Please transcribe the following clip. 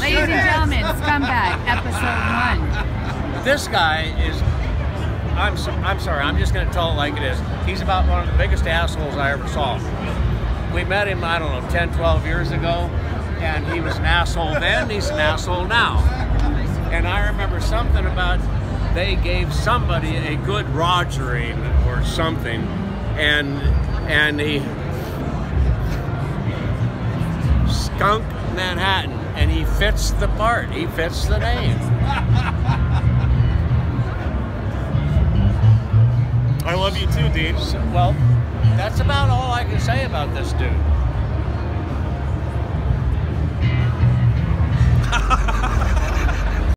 Ladies and gentlemen, Scumbag, episode one. This guy is. I'm so, I'm sorry. I'm just going to tell it like it is. He's about one of the biggest assholes I ever saw. We met him, I don't know, 10, 12 years ago, and he was an asshole then. He's an asshole now. And I remember something about they gave somebody a good rogering or something, and and he skunk Manhattan, and he fits the part. He fits the name. I love you too, Dean. So, well, that's about all I can say about this dude.